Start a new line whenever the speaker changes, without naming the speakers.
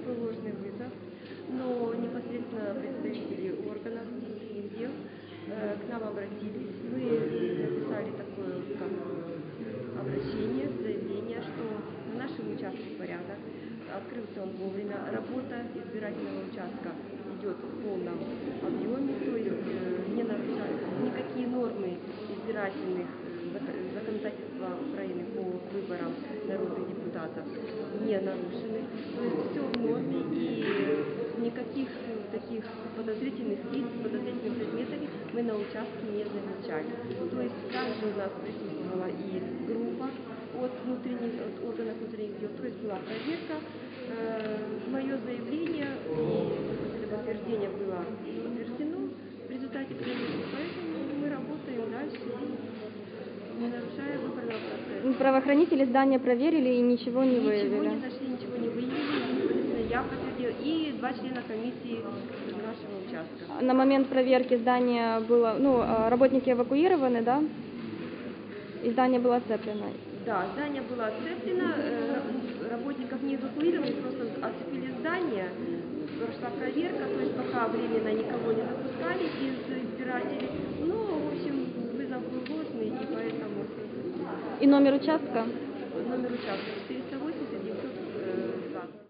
бы ложный вызов, но непосредственно представители органов и дел э, к нам обратились. Мы написали такое как обращение, заявление, что на нашем участке порядок, открылся он вовремя, работа избирательного участка идет в полном объеме, то есть э, не нарушаются никакие нормы избирательных э, не нарушены. То есть все в норме и никаких э, таких подозрительных лиц, подозрительных предметов мы на участке не замечали. То есть также у нас присутствовала и группа от внутренних, от органов внутренних дел, то есть была проверка. Мое заявление и подтверждение было
Правоохранители здание проверили и ничего не Ничего выявили. не
нашли, ничего не выявили, я подтвердила, и два члена комиссии нашего участка.
На момент проверки здание было, ну, э, работники эвакуированы, да? И здание было оцеплено.
Да, здание было оцеплено, э, работников не эвакуировали, просто оцепили здание, прошла проверка, то есть пока временно никого не запускали из
И номер участка?
Номер участка 480 920.